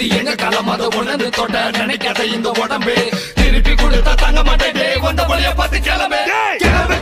இது எங்க களம் அதை உணர்ந்து தொட்ட நினைக்காத இந்த உடம்பு. திருப்பி கொடுத்தா தங்க மாட்டேன் வந்த வழிய பார்த்து கிளம்பு. கிளம்பு.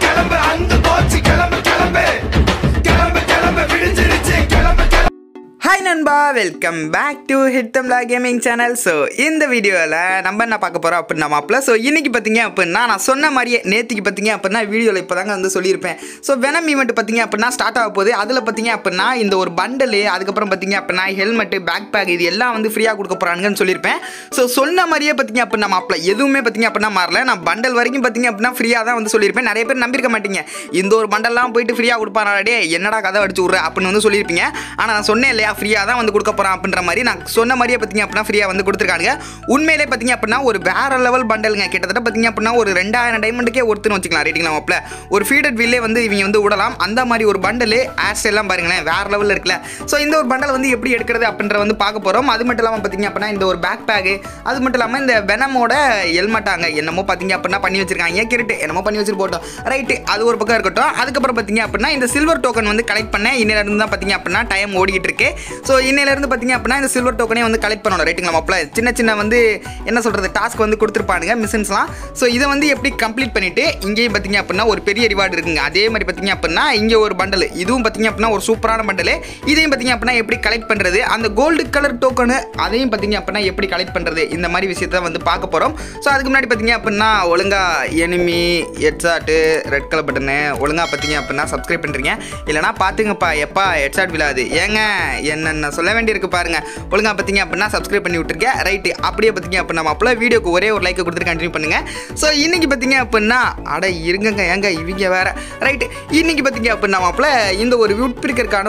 ஹாய் நண்பா. Welcome back to hit Tamizha gaming channel so இந்த வீடியோவில் நம்ம என்ன பார்க்க போகிறோம் அப்படின்னா மாப்பிள்ள ஸோ இன்றைக்கி பார்த்தீங்க அப்படின்னா நான் சொன்ன மாதிரியே நேற்றுக்கு பார்த்தீங்க அப்படின்னா வீடியோவில் இப்போ தாங்க வந்து சொல்லியிருப்பேன். ஸோ வெனம் ஈவெண்ட் பார்த்தீங்க அப்படின்னா ஸ்டார்ட் ஆக போகுது. அதில் பார்த்தீங்க அப்படின்னா இந்த ஒரு பண்டலு அதுக்கப்புறம் பார்த்தீங்க அப்படின்னா ஹெல்மெட்டு பேக் பேக் இது எல்லாம் வந்து ஃப்ரீயாக கொடுக்க போகிறாங்கன்னு சொல்லியிருப்பேன். ஸோ சொன்ன மாதிரியே பார்த்தீங்க அப்படின்னா மாப்பிள்ள எதுவுமே பார்த்தீங்க அப்படின்னா மாறல. நான் பண்டல் வரைக்கும் பார்த்தீங்க அப்படின்னா ஃப்ரீயாக தான் வந்து சொல்லியிருப்பேன். நிறைய பேர் நம்பியிருக்க மாட்டீங்க. இந்த ஒரு பண்டல்லாம் போயிட்டு ஃப்ரீயாக கொடுப்பாராடே என்னடா கதை அடிச்சு விட்ற அப்படின்னு வந்து சொல்லியிருப்பீங்க. ஆனால் நான் சொன்னேன் இல்லையா ஃப்ரீயாக தான் வந்து கொடுக்க போகிறான் அப்படின்ற மாதிரி நான் சொன்ன மாதிரியே பார்த்தீங்க அப்படின்னா ஃப்ரீயாக வந்து கொடுத்துருக்காங்க உண்மையிலே பார்த்தீங்க அப்படின்னா ஒரு வேற லெவல் பண்டலுங்க கிட்டத்தட்ட பார்த்தீங்க அப்படின்னா ஒரு ரெண்டாயிரம் டைமண்டுக்கே ஒருத்தர் வச்சுக்கலாம் ரேட்டிங்களா மாப்பிள ஒரு ஃபீடட் வீலே வந்து இவங்க வந்து விடலாம் அந்த மாதிரி ஒரு பண்டலு ஆட்ஸ் எல்லாம் பாருங்களேன் வேற லெவலில் இருக்குல்ல. ஸோ இந்த ஒரு பண்டல் வந்து எப்படி எடுக்கிறது அப்படின்ற வந்து பார்க்க போகிறோம் அது மட்டும் இல்லாமல் பார்த்தீங்க அப்படின்னா இந்த ஒரு பேக் பேக்கு அது மட்டும் இல்லாமல் இந்த வெனமோட ஹெல்மெட்டாங்க என்னமோ பார்த்தீங்க அப்படின்னா பண்ணி வச்சிருக்காங்க. கிரிட்டு என்னமோ பண்ணி வச்சுட்டு போட்டோம். ரைட்டு அது ஒரு பக்கம் இருக்கட்டும். அதுக்கப்புறம் பார்த்தீங்க அப்படின்னா இந்த சில்வர் டோக்கன் வந்து கலெக்ட் பண்ணேன். இன்னிலிருந்து தான் பார்த்தீங்க அப்படின்னா டைம் ஓடிக்கிட்டு இருக்கு. ஸோ இன்னிலிருந்து பார்த்தீங்க அப்படின்னா இந்த சில்வர் டோக்கனே வந்து கலெக்ட் பண்ணணும். ரைட்டுங்களா மாப்பிள சின்ன சின்ன வந்து என்ன சொல்கிறது டாஸ்க் வந்து கொடுத்துருப்பானுங்க மிஷின்ஸ்லாம் ஸோ இதை வந்து எப்படி கம்ப்ளீட் பண்ணிவிட்டு இங்கேயும் பார்த்தீங்க அப்படின்னா ஒரு பெரிய ரிவார்டு இருக்குங்க. அதே மாதிரி பார்த்தீங்க அப்படின்னா இங்கே ஒரு பண்டல் இதுவும் பார்த்தீங்க அப்படின்னா ஒரு சூப்பரான பண்டல் இதையும் பார்த்தீங்க அப்படின்னா எப்படி கலெக்ட் பண்ணுறது அந்த கோல்டு கலர் டோக்கனு அதையும் பார்த்தீங்க அப்படின்னா எப்படி கலெக்ட் பண்ணுறது இந்த மாதிரி விஷயத்தை வந்து பார்க்க போகிறோம் ஸோ அதுக்கு முன்னாடி பார்த்தீங்க அப்படின்னா ஒழுங்காக enemy headshot red colour button ஒழுங்காக பார்த்தீங்க அப்படின்னா சப்ஸ்கிரைப் பண்ணுறீங்க இல்லைனா பார்த்துங்கப்பா எப்பா ஹெட்சாட் விழாது. ஏங்க என்னென்ன சொல்ல வேண்டியிருக்கு பாருங்க. ஒழுங்கா பார்த்தீங்க அப்படின்னா சப்ஸ்கிரைப் பண்ணி விட்டுருக்கேன் ரைட்டு அப்படியே பார்த்தீங்க அப்படின்னா அப்போல வீடியோக்கு ஒரே ஒரு லைக்கை கொடுத்துட்டு கண்டினியூ பண்ணுங்கள் ஸோ இன்றைக்கி பார்த்தீங்க அப்படின்னா அட இருங்கங்க ஏங்க இவங்க வேறு. ரைட்டு இன்றைக்கி பார்த்தீங்க அப்படின்னா மாப்பிள்ள இந்த ஒரு வியூட்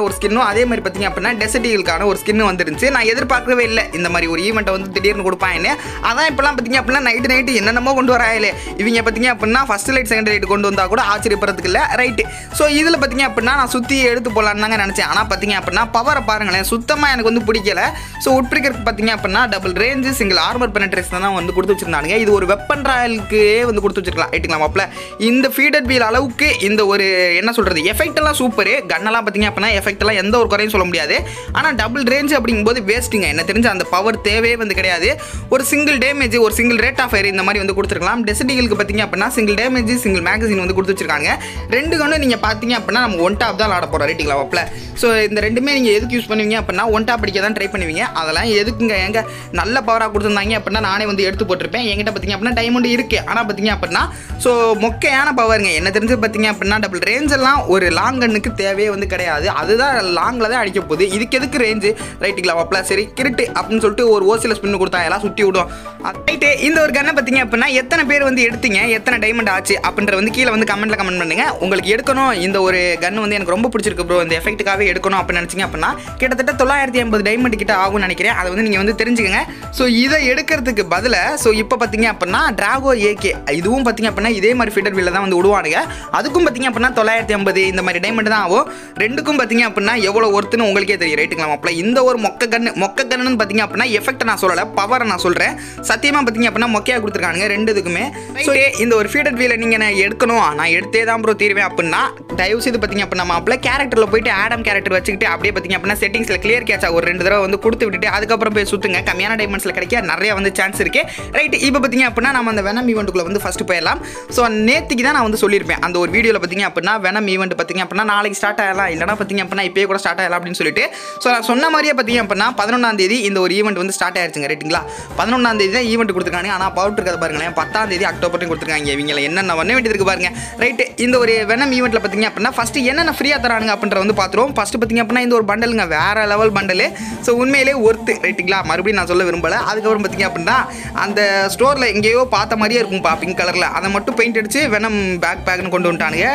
ஒரு ஸ்கின்னும் அதே மாதிரி பார்த்தீங்க அப்படின்னா டெசர்டிகளுக்கான ஒரு ஸ்கின்னும் வந்துருந்துச்சு. நான் எதிர்பார்க்கவே இல்லை. இந்த மாதிரி ஒரு ஈவெண்ட்டை வந்து திடீர்னு கொடுப்பாங்கன்னு அதான் இப்போலாம் பார்த்தீங்க அப்படின்னா நைட்டு நைட்டு என்னென்னமோ கொண்டு வராங்களே இவங்க பார்த்தீங்க அப்படின்னா ஃபர்ஸ்ட் லைட் செகண்ட் லைட் கொண்டு வந்தால் கூட ஆச்சரியப்படுறதுக்கு இல்லை. ரைட்டு ஸோ இதில் பார்த்தீங்க அப்படின்னா நான் சுற்றி எடுத்து போகலான்னு தாங்க நினச்சேன். ஆனால் பார்த்தீங்க அப்படின்னா பவரை பாருங்களேன் சுத்தமாக எனக்கு வந்து பிடிக்கல. ஸோ உட்பிரிக்கிறதுக்கு பார்த்தீங்க அப்படின்னா double range single armour penetration தான் வந்து கொடுத்து வச்சிருந்தானுங்க. இது ஒரு வெப்பன் ராயலுக்கு வந்து கொடுத்து வச்சிருக்கலாம். ரைட்டுங்களா மாப்பிள இந்த ஃபீடட் வீல் அளவுக்கு இந்த ஒரு என்ன சொல்கிறது எஃபெக்ட் எல்லாம் சூப்பரு கன்னெல்லாம் பார்த்தீங்க அப்படின்னா எஃபெக்ட் எல்லாம் எந்த ஒரு குறையும் சொல்ல முடியாது. ஆனால் டபுள் ரேஞ்சு அப்படிங்கும்போது வேஸ்ட்டுங்க என்ன தெரிஞ்ச அந்த பவர் தேவையே வந்து கிடையாது. ஒரு சிங்கிள் டேமேஜ் ஒரு சிங்கிள் ரேட் ஆஃப் ஃபயர் இந்த மாதிரி வந்து கொடுத்துருக்கலாம். டெசிடிகளுக்கு பார்த்தீங்க அப்படின்னா சிங்கிள் டேமேஜ் சிங்கிள் மேகசின் வந்து கொடுத்து வச்சிருக்காங்க. ரெண்டு கண்ணும் நீங்கள் பார்த்தீங்க அப்படின்னா நம்ம ஒன் டாப் தான் ஆட போகிறோம் ரேட்டிங்களா மாப்பிள ஸோ இந்த ரெண்டுமே நீங்கள் எதுக்கு யூஸ் பண்ணுவீங்க? அப்படின்னா ஒன் டாப் அடிக்க தான் ட்ரை பண்ணுவீங்க. அதெல்லாம் எதுக்குங்க? எங்க நல்ல பவராக கொடுத்துருந்தாங்க அப்படின்னா நானே வந்து எடுத்து போட்டிருப்பேன். என்கிட்ட பார்த்தீங்க அப்படின்னா டைமண்ட் இருக்குது ஆனால் பார்த்தீங்க அப்படின்னா ஸோ மொக்கையான பவருங்க என்ன தெரிஞ்சு பார்த்தீங்க அப்படின்னா டபுள் ரேஞ்ச் எல்லாம் ஒரு லாங் கண்ணுக்கு தேவையே வந்து கிடையாது. அதுதான் லாங்கில் தான் அடிக்க போகுது. இதுக்கு எதுக்கு ரேஞ்சு ரைட்டுங்களா அப்பலாம் சரி கிரிட்டு அப்படின்னு சொல்லிட்டு ஒரு ஓசியில் ஸ்பின் கொடுத்தா எல்லாம் சுற்றி விடும். ரைட்டு இந்த ஒரு கண்ணை பார்த்தீங்க அப்படின்னா எத்தனை பேர் வந்து எடுத்தீங்க? எத்தனை டைமண்ட் ஆச்சு? அப்படின்ற வந்து கீழே வந்து கமெண்ட்ல கமெண்ட் பண்ணுங்க. உங்களுக்கு எடுக்கணும். இந்த ஒரு கன் வந்து எனக்கு ரொம்ப பிடிச்சிருக்கு ப்ரோ இந்த எஃபெக்ட்டுக்காகவே எடுக்கணும் அப்படின்னு நினச்சிங்க அப்படின்னா கிட்டத்தட்ட தொள்ளாயிரத்தி ஐம்பது டைமண்ட் கிட்ட ஆகும்னு நினைக்கிறேன். அதை வந்து நீங்கள் வந்து தெரிஞ்சுக்கங்க. ஸோ இதை எடுக்கிறதுக்கு பதிலாக ஸோ இப்போ பார்த்தீங்க அப்படின்னா டிராகோ ஏகே இதுவும் பார்த்தீங்க அப்படின்னா இதே மாதிரி ஃபிட்டர் வீலில் தான் வந்து விடுவானுங்க. அதுக்கும் பார்த்தீங்க அப்படின்னா தொள்ளாயிரத்தி ஐம்பது இந்த மாதிரி டைமண்ட் தான் ஆகும். ரெண்டுக்கும் பார்த்தீங்க அப்படின்னா எவ்வளோ ஒர்த்துன்னு உங்களுக்கே தெரியும். ரைட்டுங்களா மாப்பிள இந்த ஒரு மொக்க கன்று மொக்க கன்னுன்னு பார்த்தீங்க அப்படின்னா எஃபெக்ட் நான் சொல்லலை பவரை நான் சொல்கிறேன் சத்தியமாக பார்த்தீங்க அப்படின்னா மொக்கையாக கொடுத்துருக்கானுங்க ரெண்டு இதுக்குமே. ஸோ இந்த ஒரு ஃபீடட் வீலை நீங்கள் நான் எடுக்கணும்? நான் எடுத்தே தான் ப்ரோ தீருவேன் அப்படின்னா தயவு செய்து பார்த்தீங்க அப்படின்னா மாப்பிள கேரக்டரில் போயிட்டு ஆடம் கேரக்டர் வச்சுக்கிட்டு அப்படியே பார்த்தீங்க அப்படின்னா டைமண்ட்ஸில் கிளியர் கேட்சா ஒரு ரெண்டு தடவை வந்து கொடுத்து விட்டுட்டு அதுக்கப்புறம் போய் சுற்றுங்க கம்மியான டைமண்ட்ஸில் கிடைக்க நிறைய வந்து சான்ஸ் இருக்கு. ரைட் இப்போ பார்த்தீங்க அப்படின்னா நம்ம அந்த வெனம் ஈவெண்ட்டுக்குள்ள வந்து ஃபஸ்ட்டு போயிடலாம். ஸோ நேற்றுக்கு தான் நான் வந்து சொல்லியிருப்பேன். அந்த ஒரு வீடியோவில் பார்த்தீங்க அப்படின்னா வெனம் ஈவெண்ட் பார்த்தீங்க அப்படின்னா நாளைக்கு ஸ்டார்ட் ஆகலாம் இல்லைனா பார்த்தீங்க அப்படின்னா இப்போயே கூட ஸ்டார்ட் ஆகலாம் அப்படின்னு சொல்லிட்டு. ஸோ நான் சொன்ன மாதிரியே பார்த்தீங்க அப்படின்னா பதினொன்றாம் தேதி இந்த ஒரு ஈவெண்ட் வந்து ஸ்டார்ட் ஆயிருச்சுங்க ரைட்டுங்களா பதினொன்றாம் தேதி தான் ஈவெண்ட் கொடுத்துருக்காங்க. ஆனால் பவுட் இருக்கிறத பாருங்களேன். பத்தாம் தேதி அக்டோபர்லையும் கொடுத்துருக்காங்க. இவங்களை என்னென்ன பண்ண வேண்டியது இருக்கு பாருங்க. ரைட்டு இந்த ஒரு வெனம் ஈவெண்ட்டில் பார்த்தீங்க அப்படின்னா ஃபஸ்ட்டு என்னென்ன ஃப்ரீயாக தரானுங்க அப்படின்ற வந்து பார்த்துருவோம் ஃபஸ்ட்டு பார்த்தீங்க அப்படின்னா இந்த ஒரு பண்டலுங்க வேற லெவல் பண்டலு ஸோ உண்மையிலே ஒர்த்து ரைட்டுங்களா மறுபடியும் நான் சொல்ல விரும்பலை. அதுக்கப்புறம் பார்த்தீங்க அப்படின்னா அந்த ஸ்டோரில் எங்கேயோ பார்த்த மாதிரியே இருக்கும்ப்பா பிங்க் கலரில் அதை மட்டும் பெயிண்ட் அடிச்சு வெனம் பேக் பேக்னு கொண்டு வந்துட்டானுங்க.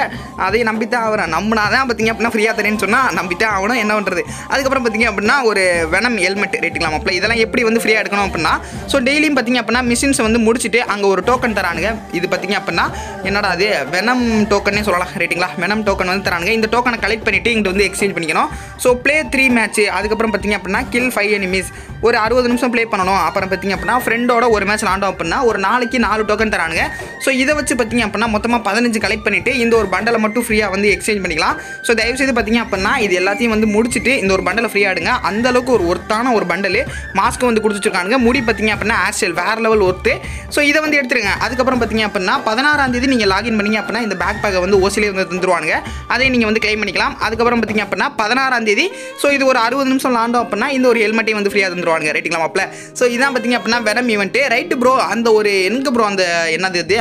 அதையும் நம்பித்தான் ஆகிறேன் நம்பினா தான் பார்த்தீங்க அப்படின்னா ஃப்ரீயாக தரேன்னு சொன்னால் நம்பித்தான் ஆகணும் என்ன பண்ணுறது அதுக்கப்புறம் பார்த்தீங்க அப்படின்னா ஒரு வெனம் ஹெல்மெட் ரைட்டுக்கலாம் அப்பல இதெல்லாம் எப்படி வந்து ஃப்ரீயாக எடுக்கணும் அப்படின்னா ஸோ டெய்லியும் பார்த்தீங்க அப்படின்னா மிஷின்ஸை வந்து முடிச்சுட்டு அங்கே ஒரு டோக்கன் தரானுங்க. இது பார்த்தீங்க அப்படின்னா என்னடா அது வெனம் டோக்கனே சொல்லலாம் ரைட்டுங்களா வெனம் டோக்கன் வந்து தரானுங்க. இந்த டோக்கனை கலெக்ட் பண்ணிவிட்டு இங்கே வந்து எக்ஸ்சேஞ்ச் பண்ணிக்கணும். So play three match match அதுக்கப்புறம் பார்த்தீங்க அப்படின்னா கில் ஃபைவ் எனிமீஸ் ஒரு அறுபது நிமிஷம் ப்ளே பண்ணணும். அப்புறம் பார்த்தீங்க அப்படின்னா ஃப்ரெண்டோட ஒரு மேட்ச் விளாண்டோம் அப்படின்னா ஒரு நாளைக்கு நாலு டோக்கன் தரானுங்க. ஸோ இதை வச்சு பார்த்தீங்க அப்படின்னா மொத்தமாக பதினஞ்சு கலெக்ட் பண்ணிவிட்டு இந்த ஒரு பண்டலை மட்டும் ஃப்ரீயாக வந்து எக்ஸ்சேஞ்ச் பண்ணிக்கலாம். ஸோ தயவு செய்து பார்த்தீங்க அப்படின்னா இது எல்லாத்தையும் வந்து முடிச்சுட்டு இந்த ஒரு பண்டலை ஃப்ரீயாக ஆடுங்க அந்தளவுக்கு ஒரு ஒர்த்தான ஒரு பண்டல் மாஸ்க் வந்து கொடுத்துருக்கானுங்க முடி பார்த்தீங்க அப்படின்னா hair style level worth so இதை வந்து எடுத்துருங்க. அதுக்கப்புறம் பார்த்தீங்க அப்படின்னா பதினாறாம் தேதி நீங்கள் லாகின் பண்ணிங்க அப்படின்னா இந்த பேக் பேக்கை வந்து ஓசிலே வந்து தந்துருவானுங்க. அதை நீங்கள் வந்து கிளைம் பண்ணிக்கலாம். அதுக்கப்புறம் பார்த்தீங்க அப்படின்னா பதினாறாம் தேதி ஸோ இது ஒரு அறுபது நிமிஷம் லாண்டோம் அப்படின்னா இந்த ஒரு ஹெல்மெட்டையும் வந்து ஃப்ரீயாக தந்துருவாங்க ரைட்டுங்களா மாப்பிள ஸோ இதான் பார்த்தீங்க அப்படின்னா வெனம் ஈவெண்ட்டு ரைட்டு ப்ரோ அந்த ஒரு எங்கே ப்ரோ அந்த என்னது இது?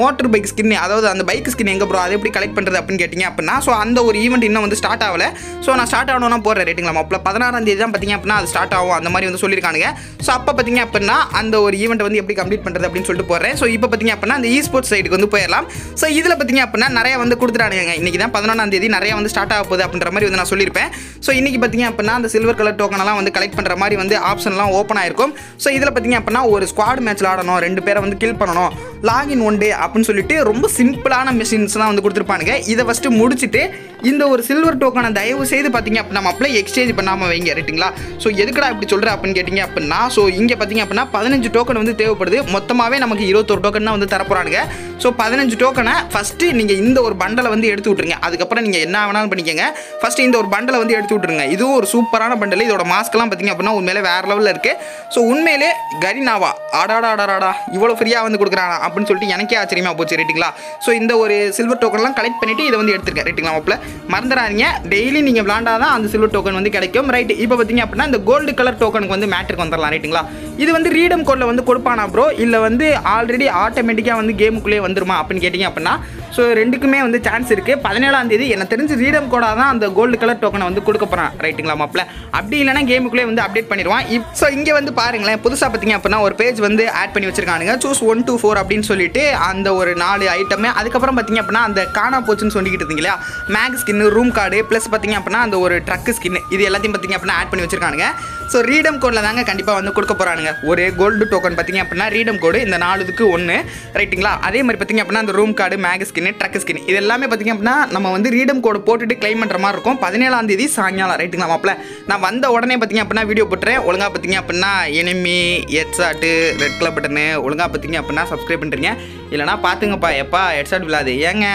மோட்டர் பைக் ஸ்கின் அதாவது அந்த பைக் ஸ்கின் எங்கே ப்ரோ அதை எப்படி கலெக்ட் பண்ணுறது அப்படின்னு கேட்டிங்க அப்படின்னா ஸோ அந்த ஒரு ஈவெண்ட் இன்னும் வந்து ஸ்டார்ட் ஆகலை. ஸோ நான் ஸ்டார்ட் ஆகணும்னா போகிறேன் ரைட்டுங்களா மாப்பிள பதினாறாம் தேதி தான் பார்த்தீங்க அப்படின்னா அது ஸ்டார்ட் ஆகும். அந்த மாதிரி வந்து சொல்லியிருக்கானுங்க. ஸோ அப்போ பார்த்தீங்க அப்படின்னா அந்த ஒரு ஈவெண்ட் வந்து எப்படி கம்ப்ளீட் பண்ணுறது அப்படின்னு சொல்லிட்டு போடுறேன் ஸோ இப்போ பார்த்தீங்க அப்படின்னா அந்த இ ஸ்போர்ட்ஸ் சைடுக்கு வந்து போயிடலாம். ஸோ இதில் பார்த்தீங்க அப்படின்னா நிறையா வந்து கொடுத்துட்டானுங்க. இன்னைக்கு தான் பதினொன்றாம் தேதி நிறையா வந்து ஸ்டார்ட் ஆக போகுது அப்படின்ற மாதிரி வந்து நான் சொல்லியிருப்பேன். ஸோ இன்றைக்கி இன்றைக்கி பார்த்தீங்க அப்படின்னா அந்த சில்வர் கலர் டோக்கனெல்லாம் வந்து கலெக்ட் பண்ணுற மாதிரி வந்து ஆப்ஷன்லாம் ஓப்பன் ஆயிருக்கும். ஸோ இதில் பார்த்தீங்க அப்படின்னா ஒரு ஸ்குவாட் மேட்ச் ஆடணும் ரெண்டு பேரை வந்து கில் பண்ணணும் லாகின் ஒன் டே அப்படின்னு சொல்லிட்டு ரொம்ப சிம்பிளான மிஷின்ஸ்லாம் வந்து கொடுத்துருப்பானுங்க. இதை ஃபஸ்ட்டு முடிச்சுட்டு இந்த ஒரு சில்வர் டோக்கனை தயவு செய்து பார்த்தீங்க அப்படின்னா நம்ம அப்படியே எக்ஸ்சேஞ்ச் பண்ணாமல் வைங்க ரைட்டுங்களா? ஸோ எதுக்குடா இப்படி சொல்கிற அப்படின்னு கேட்டிங்க அப்படின்னா ஸோ இங்கே பார்த்தீங்க அப்படின்னா பதினஞ்சு டோக்கன் வந்து தேவைப்படுது. மொத்தமாகவே நமக்கு இருபத்தொரு டோக்கன் தான் வந்து தரப்போகிறானுங்க ஸோ பதினஞ்சு டோக்கனை ஃபஸ்ட்டு நீங்கள் இந்த ஒரு பண்டலை வந்து எடுத்து விட்ருங்க அதுக்கப்புறம் நீங்கள் என்ன வேணாலும் பண்ணிக்கோங்க. ஃபஸ்ட்டு இந்த ஒரு பண்டலை வந்து எடுத்து விட்ருங்க இதுவும் ஒரு சூப்பரான பண்டல் இதோட மாஸ்க்லாம் பார்த்தீங்க அப்படின்னா உண்மையிலே வேறு லெவலில் இருக்குது ஸோ உண்மையிலே கரினாவா? ஆடாடா ஆடாடா இவ்வளோ ஃப்ரீயாக வந்து கொடுக்குறானா? அப்படின்னு சொல்லிட்டு எனக்கே ஆச்சரியமாக போச்சு ரைட்டுங்களா ஸோ இந்த ஒரு சில்வர் டோக்கன்லாம் கலெக்ட் பண்ணிவிட்டு இதை வந்து எடுத்துருக்கேன் ரைட்டுங்களா மாப்பிள. மறந்துடாதீங்க. டெய்லி நீங்கள் விளாண்டாதான் அந்த சில்வர் டோக்கன் வந்து கிடைக்கும். ரைட் இப்போ பார்த்தீங்க அப்படின்னா இந்த கோல்டு கலர் டோக்கனுக்கு வந்து மேட்ருக்கு வந்துடலாம் ரைட்டுங்களா இது வந்து ரீடம் கோடில் வந்து கொடுப்பானா ப்ரோ இல்லை வந்து ஆல்ரெடி ஆட்டோமேட்டிக்காக வந்து கேமுக்குள்ளே வந்துருமா அப்படின்னு கேட்டிங்க அப்படின்னா ஸோ ரெண்டுக்குமே வந்து சான்ஸ் இருக்குது பதினேழாம் தேதி எனக்கு தெரிஞ்சு ரீடம் கோடாக தான் அந்த கோல்டு கலர் டோக்கனை வந்து கொடுக்க போகிறான் ரைட்டுங்களா மாப்பிள அப்படி இல்லைனா கேமுக்குள்ளே வந்து அப்டேட் பண்ணிடுவான். இப் ஸோ இங்கே வந்து பாருங்களேன். புதுசாக பார்த்தீங்க அப்படின்னா ஒரு பேஜ் வந்து ஆட் பண்ணி வச்சிருக்கானுங்க. சூஸ் ஒன் டூ ஃபோர் அப்படின்னு சொல்லிட்டு அந்த ஒரு நாலு ஐட்டமே அதுக்கப்புறம் பார்த்தீங்க அப்படின்னா அந்த காணா போச்சுன்னு சொல்லிக்கிட்டு இருந்தீங்க இல்லையா? Mag skin room card plus பார்த்தீங்க அப்படின்னா அந்த ஒரு ட்ரக்கு ஸ்கின்னு இது எல்லாத்தையும் பார்த்தீங்க அப்படின்னா ஆட் பண்ணி வச்சிருக்கானுங்க. ஸோ ரீடம் கோடில் தாங்க கண்டிப்பாக வந்து கொடுக்க போகிறானுங்க ஒரு கோல்டு டோக்கன் பார்த்தீங்க அப்படின்னா ரீடம் கோடு இந்த நாலுதுக்கு ஒன்று ரைட்டுங்களா அதே மாதிரி பார்த்தீங்க அப்படின்னா அந்த room card mag skin truck skin இது எல்லாமே பார்த்தீங்க அப்படின்னா நம்ம வந்து ரீடம் கோடு போட்டுட்டு கிளைம் பண்ணுற மாதிரி இருக்கும். பதினேழாம் தேதி சாயங்காலம் ரைட்டுங்களா மாப்பிள? நான் வந்த உடனே பார்த்தீங்க அப்படின்னா வீடியோ போட்டுறேன். ஒழுங்காக பார்த்தீங்க அப்படின்னா enemy headshot red colour button ஒழுங்காக பார்த்தீங்க அப்படின்னா சப்ஸ்கிரைப் பண்ணுறீங்க இல்லைனா பார்த்துங்கப்பா எப்பா ஹெட்ஸாட் விழாது. ஏங்க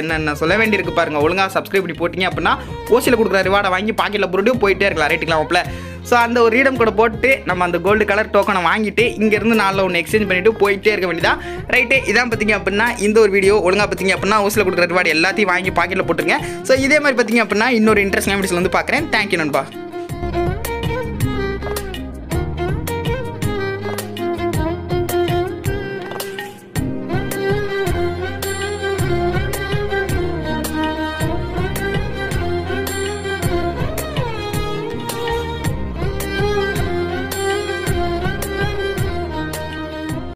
என்னென்ன சொல்ல வேண்டியிருக்கு பாருங்க. ஒழுங்காக சப்ஸ்கிரைப் பண்ணி போட்டிங்க அப்படின்னா ஓசியில் கொடுக்குற ரிவார்டை வாங்கி பாக்கெட்டில் போட்டு போயிட்டே இருக்கலாம் ரைட்டுங்களா மாப்பிள? ஸோ அந்த ஒரு ரீடம் கூட போட்டு நம்ம அந்த கோல்டு கலர் டோக்கனை வாங்கிட்டு இங்கேருந்து நாளில் ஒன்று எக்ஸ்சேஞ்ச் பண்ணிட்டு போயிட்டே இருக்க வேண்டியதான் ரைட்டு இதான் பார்த்தீங்க அப்படின்னா இந்த ஒரு வீடியோ ஒழுங்காக பார்த்தீங்க அப்படின்னா ஓசியில் கொடுக்குற ரிவார்டு எல்லாத்தையும் வாங்கி பாக்கெட்டில் போட்டுருங்க. ஸோ இதே மாதிரி பார்த்தீங்க அப்படின்னா இன்னொரு இன்ட்ரெஸ்ட் வீடியோஸ் வந்து பார்க்குறேன் தேங்க்யூ நண்பா.